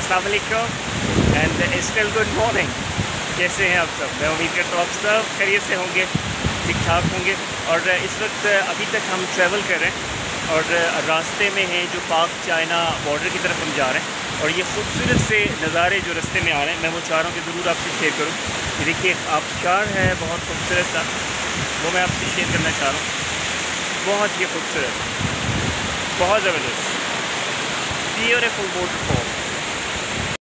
अस्सलाम and still good morning कैसे हैं आप सब? मैं उम्मीद करता हूँ आप सब खैरियत से होंगे ठीक ठाक होंगे। और इस वक्त अभी तक हम ट्रैवल कर रहे हैं और रास्ते में हैं जो पाक चाइना बॉर्डर की तरफ़ हम जा रहे हैं। और ये खूबसूरत से नज़ारे जो रास्ते में आ रहे हैं, मैं वो चाह रहा हूँ कि ज़रूर आपसे शेयर करूँ। देखिए आबशार है, बहुत खूबसूरत सा। वो मैं आपसे शेयर करना चाह रहा हूँ। बहुत ही खूबसूरत, बहुत ज़बरदस्त। Beautiful waterfall